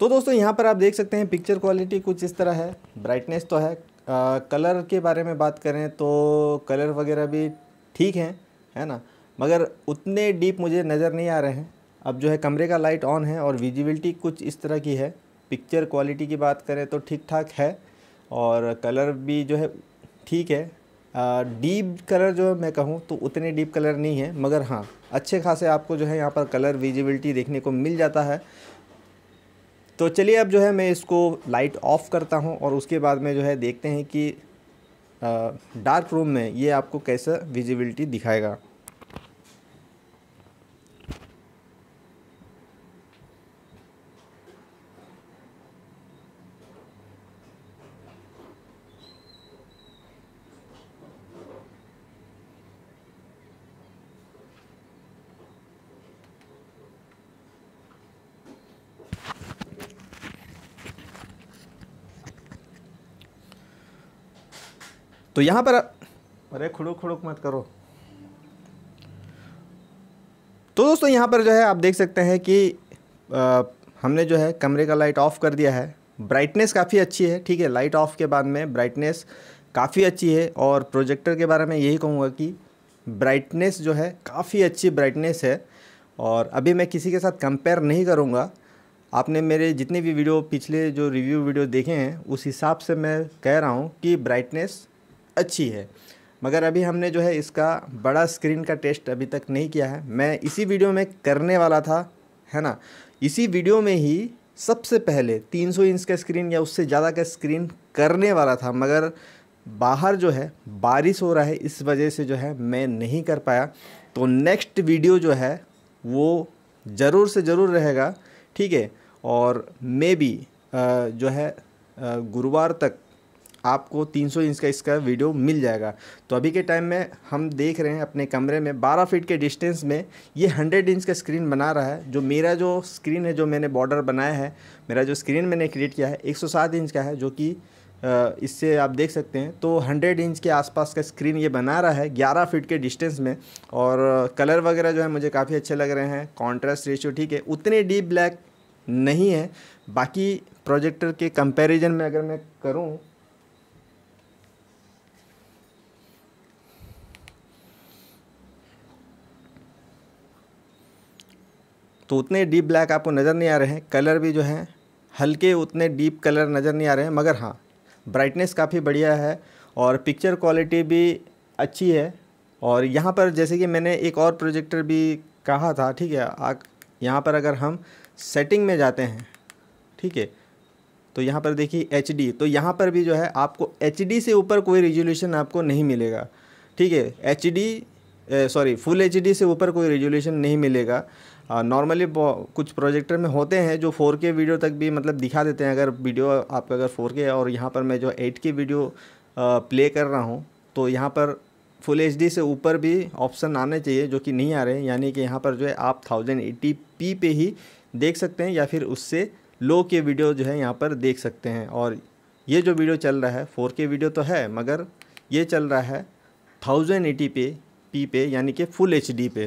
तो दोस्तों यहाँ पर आप देख सकते हैं पिक्चर क्वालिटी कुछ इस तरह है। ब्राइटनेस तो है। आ, कलर के बारे में बात करें तो कलर वगैरह भी ठीक हैं है ना? मगर उतने डीप मुझे नज़र नहीं आ रहे हैं। अब जो है कमरे का लाइट ऑन है और विजिबिलिटी कुछ इस तरह की है। पिक्चर क्वालिटी की बात करें तो ठीक ठाक है और कलर भी जो है ठीक है। डीप कलर जो मैं कहूँ तो उतने डीप कलर नहीं है, मगर हाँ अच्छे खासे आपको जो है यहाँ पर कलर विजिबिलिटी देखने को मिल जाता है। तो चलिए अब जो है मैं इसको लाइट ऑफ़ करता हूँ और उसके बाद में जो है देखते हैं कि डार्क रूम में ये आपको कैसा विजिबिलिटी दिखाएगा। तो यहाँ पर अरे खुड़ुक खुड़ुक मत करो। तो दोस्तों यहाँ पर जो है आप देख सकते हैं कि आ, हमने जो है कमरे का लाइट ऑफ़ कर दिया है। ब्राइटनेस काफ़ी अच्छी है ठीक है? लाइट ऑफ़ के बाद में ब्राइटनेस काफ़ी अच्छी है और प्रोजेक्टर के बारे में यही कहूँगा कि ब्राइटनेस जो है काफ़ी अच्छी ब्राइटनेस है और अभी मैं किसी के साथ कंपेयर नहीं करूँगा। आपने मेरे जितने भी वीडियो पिछले जो रिव्यू वीडियो देखे हैं उस हिसाब से मैं कह रहा हूँ कि ब्राइटनेस अच्छी है। मगर अभी हमने जो है इसका बड़ा स्क्रीन का टेस्ट अभी तक नहीं किया है। मैं इसी वीडियो में करने वाला था, है ना? इसी वीडियो में ही सबसे पहले 300 इंच का स्क्रीन या उससे ज़्यादा का स्क्रीन करने वाला था, मगर बाहर जो है बारिश हो रहा है, इस वजह से जो है मैं नहीं कर पाया। तो नेक्स्ट वीडियो जो है वो ज़रूर से ज़रूर रहेगा, ठीक है? और मे भी जो है गुरुवार तक आपको 300 इंच का इसका वीडियो मिल जाएगा। तो अभी के टाइम में हम देख रहे हैं अपने कमरे में 12 फीट के डिस्टेंस में ये 100 इंच का स्क्रीन बना रहा है, जो मेरा जो स्क्रीन है, जो मैंने बॉर्डर बनाया है, मेरा जो स्क्रीन मैंने क्रिएट किया है 107 इंच का है, जो कि इससे आप देख सकते हैं। तो 100 इंच के आसपास का स्क्रीन ये बना रहा है 11 फीट के डिस्टेंस में और कलर वगैरह जो है मुझे काफ़ी अच्छे लग रहे हैं। कॉन्ट्रास्ट रेशियो ठीक है, उतने डीप ब्लैक नहीं है। बाकी प्रोजेक्टर के कंपैरिजन में अगर मैं करूँ तो उतने डीप ब्लैक आपको नज़र नहीं आ रहे हैं। कलर भी जो हैं, हल्के उतने डीप कलर नज़र नहीं आ रहे हैं, मगर हाँ ब्राइटनेस काफ़ी बढ़िया है और पिक्चर क्वालिटी भी अच्छी है। और यहाँ पर जैसे कि मैंने एक और प्रोजेक्टर भी कहा था, ठीक है आ यहाँ पर अगर हम सेटिंग में जाते हैं, ठीक है तो यहाँ पर देखिए एचडी तो यहाँ पर भी जो है आपको एचडी से ऊपर कोई रिजोल्यूशन आपको नहीं मिलेगा, ठीक है। एचडी सॉरी फुल एचडी से ऊपर कोई रेजोल्यूशन नहीं मिलेगा। नॉर्मली कुछ प्रोजेक्टर में होते हैं जो 4K वीडियो तक भी मतलब दिखा देते हैं। अगर वीडियो आपका अगर 4K है और यहाँ पर मैं जो 8K वीडियो प्ले कर रहा हूँ तो यहाँ पर फुल एचडी से ऊपर भी ऑप्शन आने चाहिए, जो कि नहीं आ रहे यानी कि यहाँ पर जो है आप थाउज़ेंड एटी पी पे ही देख सकते हैं या फिर उससे लो के वीडियो जो है यहाँ पर देख सकते हैं। और ये जो वीडियो चल रहा है फोर के वीडियो तो है, मगर ये चल रहा है थाउज़ेंड एटी पे पी पे यानी कि फुल एचडी पे।